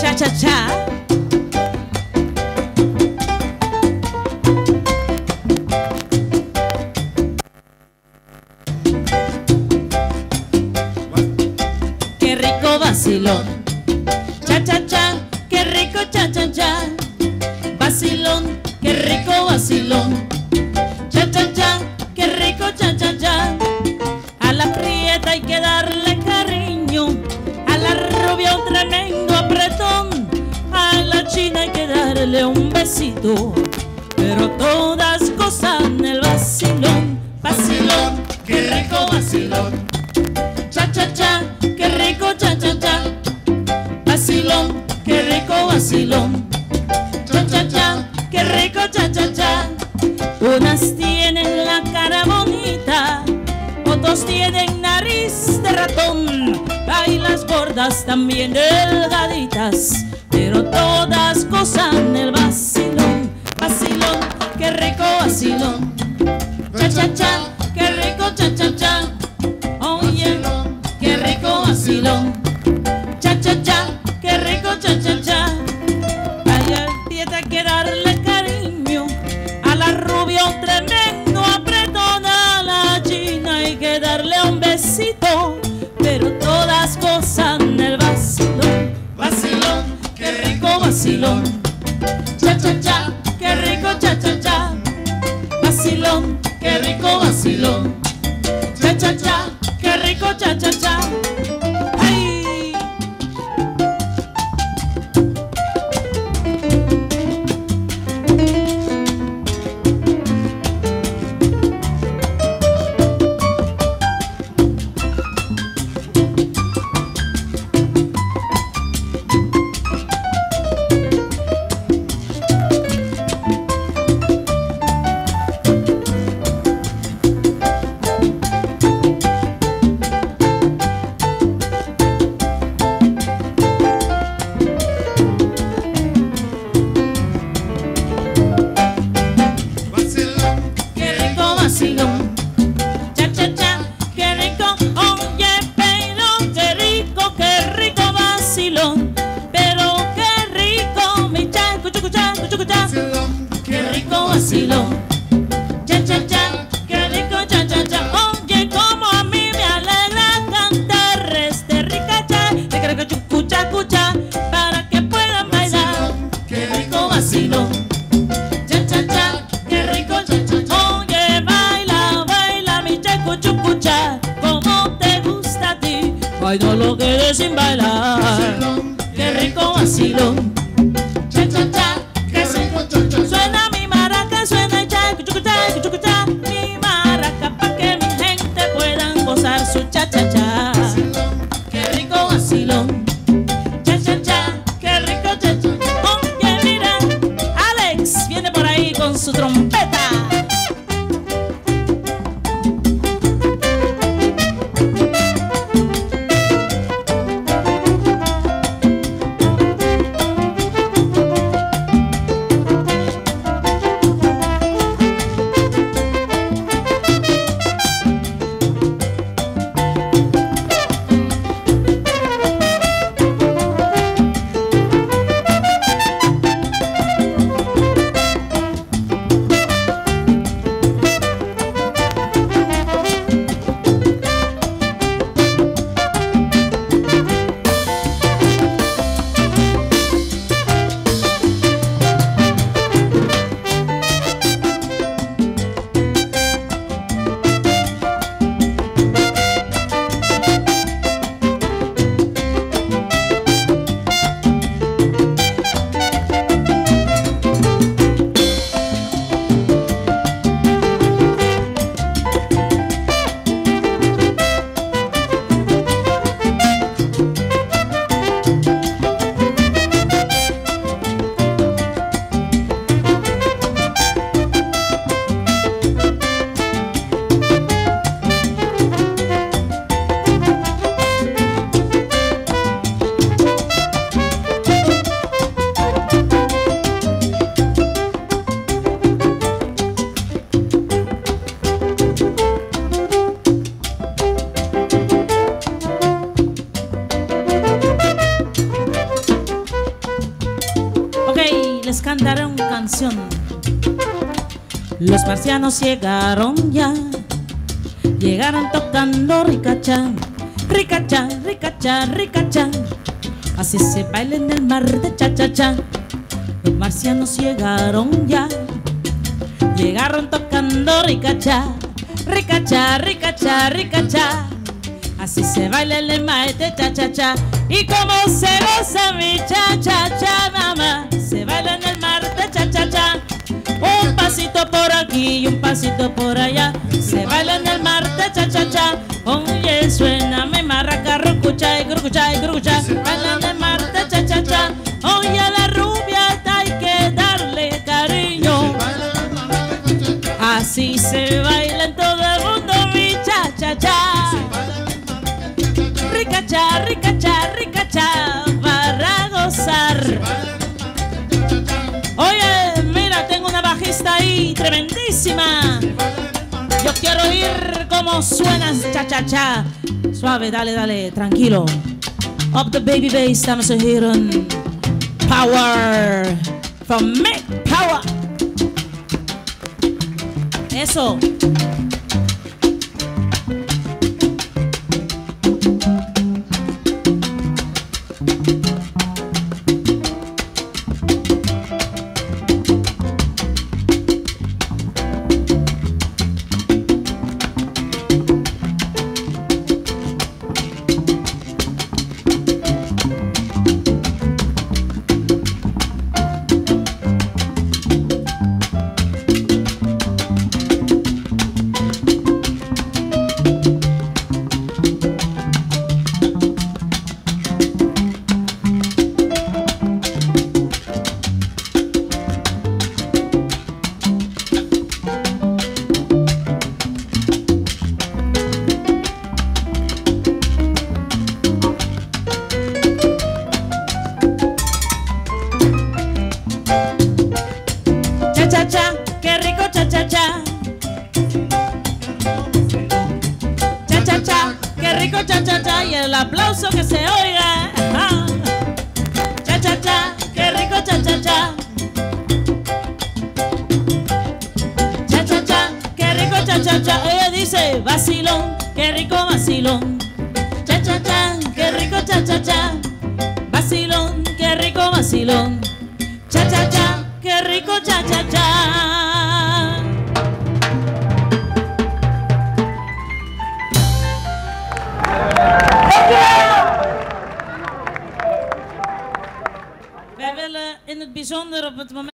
Cha cha cha. Vacilón. Cha cha cha. Qué rico cha cha cha. Vacilón. Qué rico vacilón. Cha cha cha. Qué rico cha cha cha. A la prieta hay que darle cariño. A la rubia un tremendo apretón. A la china hay que darle un besito. Pero todas gozan el vacilón. Vacilón, qué rico vacilón. Vacilón. Cha cha cha, qué rico cha cha cha. Unas tienen la cara bonita, otros tienen nariz de ratón. Hay las gordas también delgaditas, pero todas gozan el vacilón. Vacilón, qué rico vacilón. Cha cha cha, qué rico cha cha cha. Rico rico vacilón. Cha cha cha, qué rico cha cha cha. Oye, baila, baila mi checo chucucha, como te gusta a ti. Ay, no lo quedes sin bailar. Qué rico vacilón. Sua trompeta. Cantaré una canción. Los marcianos llegaron ya, llegaron tocando ricacha, ricacha, ricacha, ricacha. Así se baila en el mar de cha cha cha. Los marcianos llegaron ya, llegaron tocando ricacha, ricacha, ricacha, ricacha. Así se baila el mar de cha cha cha. Y como se goza mi cha cha cha, mamá, se baila en el pasito por aquí y un pasito por allá. Se baila en el mar cha cha cha. Oye, suena mi marraca, rucucha y grucucha y grucucha. Baila en el mar cha cha cha. Oye, la rubia hay que darle cariño. Así se baila en todo el mundo mi cha cha cha. Ricacha, ricacha, ricacha, Yo quiero oír cómo suenan cha cha cha. Suave, dale, dale, tranquilo. Up the baby bass, estamos here on Power from Make Power. Eso. Cha cha, qué rico cha cha cha. Cha cha cha, qué rico cha cha cha y el aplauso que se oiga. Cha cha cha, qué rico cha cha cha. Cha cha cha, qué rico cha cha cha. Ella dice vacilón, qué rico vacilón. Cha cha cha, qué rico cha cha cha. Vacilón, qué rico vacilón. Cha cha cha, qué rico cha cha cha. but